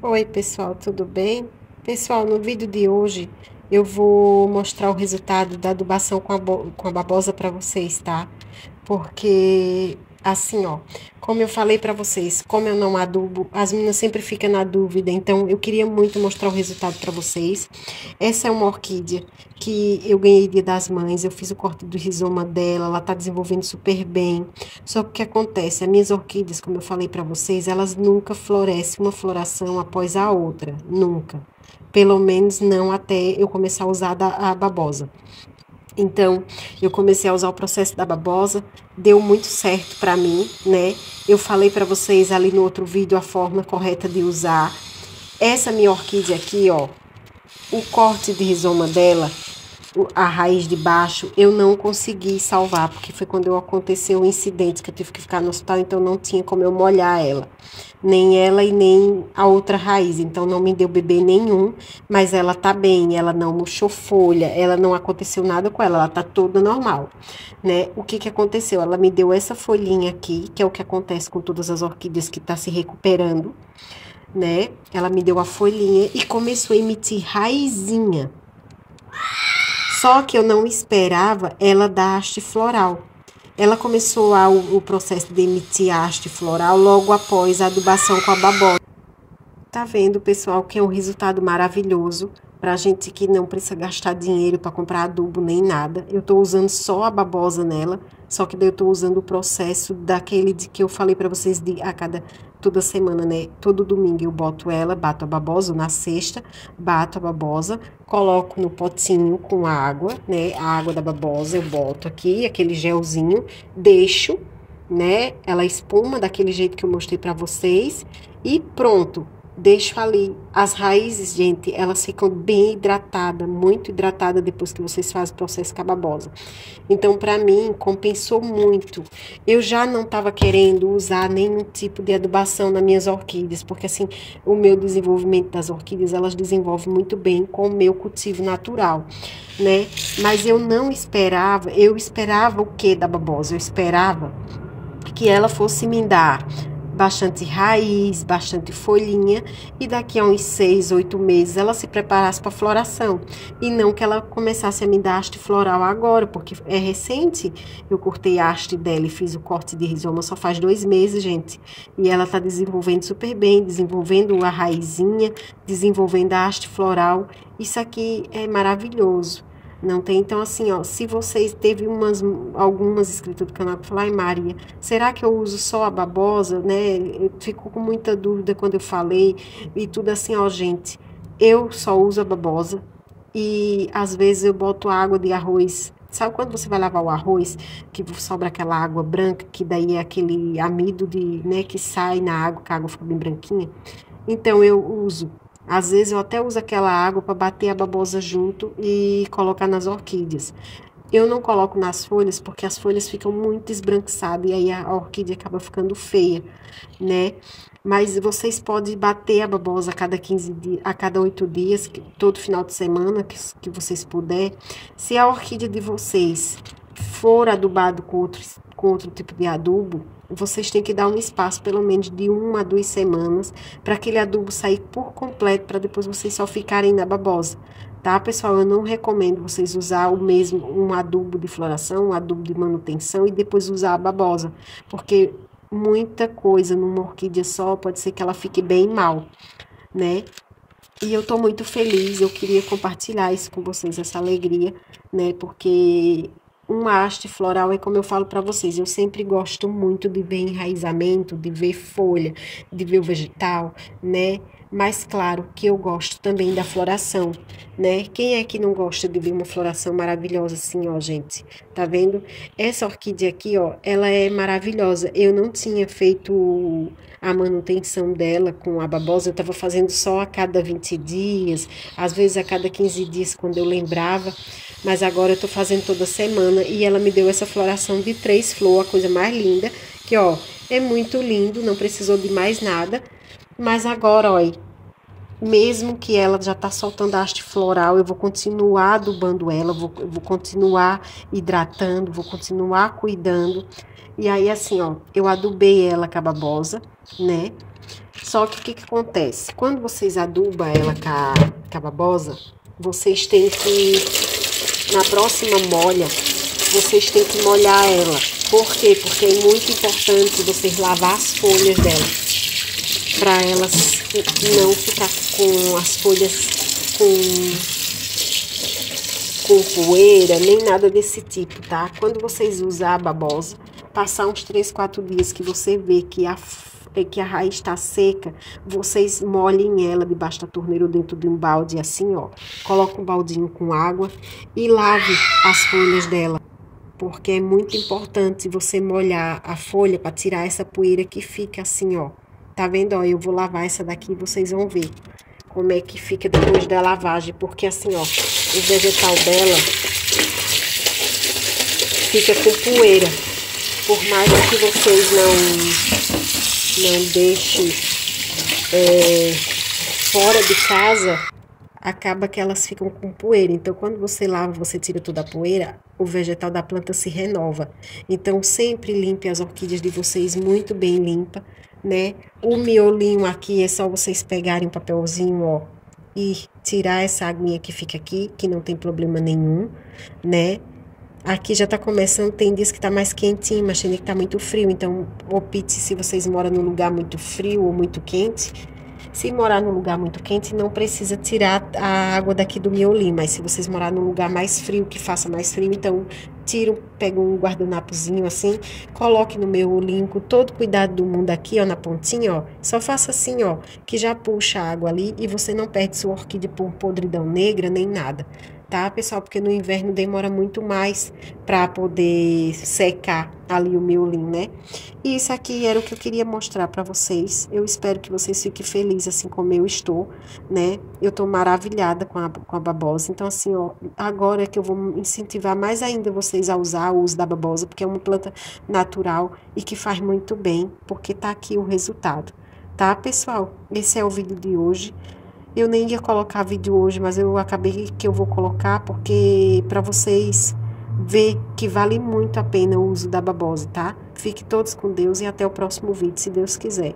Oi, pessoal, tudo bem? Pessoal, no vídeo de hoje eu vou mostrar o resultado da adubação com a, com a babosa para vocês, tá? Porque assim, ó, como eu falei para vocês, como eu não adubo, as meninas sempre ficam na dúvida, então eu queria muito mostrar o resultado para vocês. Essa é uma orquídea que eu ganhei dia das mães, eu fiz o corte do rizoma dela, ela tá desenvolvendo super bem. Só que o que acontece, as minhas orquídeas, como eu falei para vocês, elas nunca florescem uma floração após a outra, nunca. Pelo menos não até eu começar a usar a babosa. Então, eu comecei a usar o processo da babosa, deu muito certo para mim, né? Eu falei para vocês ali no outro vídeo a forma correta de usar. Essa minha orquídea aqui, ó, o corte de rizoma dela, a raiz de baixo, eu não consegui salvar, porque foi quando aconteceu o incidente que eu tive que ficar no hospital, então não tinha como eu molhar ela nem ela e nem a outra raiz. Então não me deu bebê nenhum, mas ela tá bem, ela não murchou folha, ela não aconteceu nada com ela, ela tá toda normal, né? O que que aconteceu? Ela me deu essa folhinha aqui, que é o que acontece com todas as orquídeas que tá se recuperando, né? Ela me deu a folhinha e começou a emitir raizinha. Só que eu não esperava ela dar haste floral. Ela começou a, o, processo de emitir haste floral logo após a adubação com a babosa. Tá vendo, pessoal, que é um resultado maravilhoso para gente que não precisa gastar dinheiro para comprar adubo nem nada. Eu estou usando só a babosa nela, só que daí eu estou usando o processo daquele de que eu falei para vocês de a cada toda semana, né? Todo domingo eu boto ela, bato a babosa, na sexta, bato a babosa, coloco no potinho com água, né? A água da babosa eu boto aqui, aquele gelzinho, deixo, né? Ela espuma daquele jeito que eu mostrei para vocês e pronto deixo ali. As raízes, gente, elas ficam bem hidratadas, muito hidratadas depois que vocês fazem o processo cababosa. Então, para mim, compensou muito. Eu já não estava querendo usar nenhum tipo de adubação nas minhas orquídeas, porque assim, o meu desenvolvimento das orquídeas, elas desenvolvem muito bem com o meu cultivo natural, né? Mas eu não esperava, eu esperava o que da babosa? Eu esperava que ela fosse me dar bastante raiz, bastante folhinha, e daqui a uns seis, oito meses ela se preparasse para floração. E não que ela começasse a me dar haste floral agora, porque é recente. Eu cortei a haste dela e fiz o corte de rizoma só faz dois meses, gente. E ela está desenvolvendo super bem, desenvolvendo a raizinha, desenvolvendo a haste floral. Isso aqui é maravilhoso. Não tem, então assim, ó, se vocês teve umas algumas inscritas do canal que falam, ai Maria, será que eu uso só a babosa, né? Eu fico com muita dúvida quando eu falei e tudo assim, ó, gente. Eu só uso a babosa e às vezes eu boto água de arroz. Sabe quando você vai lavar o arroz, que sobra aquela água branca, que daí é aquele amido de, né, que sai na água, que a água fica bem branquinha? Então eu uso às vezes eu até uso aquela água para bater a babosa junto e colocar nas orquídeas. Eu não coloco nas folhas porque as folhas ficam muito esbranquiçadas e aí a orquídea acaba ficando feia, né? Mas vocês podem bater a babosa a cada 15 dias, a cada 8 dias, todo final de semana que, que vocês puder. Se a orquídea de vocês for adubado com outro, com outro tipo de adubo, vocês têm que dar um espaço pelo menos de uma a duas semanas para aquele adubo sair por completo, para depois vocês só ficarem na babosa. Tá, pessoal? Eu não recomendo vocês usar o mesmo, um adubo de floração, um adubo de manutenção e depois usar a babosa, porque muita coisa numa orquídea só pode ser que ela fique bem mal, né? E eu tô muito feliz, eu queria compartilhar isso com vocês, essa alegria, né? Porque uma haste floral é como eu falo para vocês, eu sempre gosto muito de ver enraizamento, de ver folha, de ver o vegetal, né? Mas claro que eu gosto também da floração, né? Quem é que não gosta de ver uma floração maravilhosa assim, ó, gente? Tá vendo? Essa orquídea aqui, ó, ela é maravilhosa. Eu não tinha feito a manutenção dela com a babosa, eu tava fazendo só a cada 20 dias, às vezes a cada 15 dias quando eu lembrava mas agora eu tô fazendo toda semana e ela me deu essa floração de três flores, a coisa mais linda, que ó, é muito lindo, não precisou de mais nada, mas agora, ó, mesmo que ela já tá soltando a haste floral, eu vou continuar adubando ela, vou, vou continuar hidratando, vou continuar cuidando. E aí, assim, ó, eu adubei ela com a babosa, né? Só que o que, que acontece? Quando vocês adubam ela com a, com a babosa, vocês têm que, na próxima molha, vocês têm que molhar ela. Por quê? Porque é muito importante vocês lavar as folhas dela. Para elas não ficar com as folhas com com poeira, nem nada desse tipo, tá? Quando vocês usar a babosa, passar uns 3, 4 dias que você vê que a, que a raiz está seca, vocês molhem ela debaixo da torneira ou dentro de um balde assim, ó. Coloca um baldinho com água e lave as folhas dela. Porque é muito importante você molhar a folha para tirar essa poeira que fica assim, ó. Tá vendo? Ó, eu vou lavar essa daqui e vocês vão ver como é que fica depois da lavagem. Porque assim, ó, o vegetal dela fica com poeira. Por mais que vocês não, não deixem é, fora de casa, acaba que elas ficam com poeira. Então, quando você lava, você tira toda a poeira, o vegetal da planta se renova. Então, sempre limpe as orquídeas de vocês muito bem limpa, né? O miolinho aqui é só vocês pegarem um papelzinho, ó, e tirar essa aguinha que fica aqui, que não tem problema nenhum, né? Aqui já tá começando, tem dias que tá mais quentinho, mas tem dia que tá muito frio, então opte se vocês moram num lugar muito frio ou muito quente. Se morar num lugar muito quente, não precisa tirar a água daqui do miolim, mas se vocês morar num lugar mais frio, que faça mais frio, então tira, pega um guardanapozinho assim, coloque no meu com todo cuidado do mundo aqui, ó, na pontinha, ó. Só faça assim, ó, que já puxa a água ali e você não perde sua orquídea por podridão negra nem nada tá, pessoal? Porque no inverno demora muito mais para poder secar ali o miolim, né? E isso aqui era o que eu queria mostrar para vocês. Eu espero que vocês fiquem felizes assim como eu estou, né? Eu tô maravilhada com a, com a babosa. Então, assim, ó, agora é que eu vou incentivar mais ainda vocês a usar o uso da babosa, porque é uma planta natural e que faz muito bem, porque tá aqui o resultado. Tá, pessoal? Esse é o vídeo de hoje. Eu nem ia colocar vídeo hoje, mas eu acabei que eu vou colocar porque para vocês ver que vale muito a pena o uso da babosa, tá? Fique todos com Deus e até o próximo vídeo, se Deus quiser.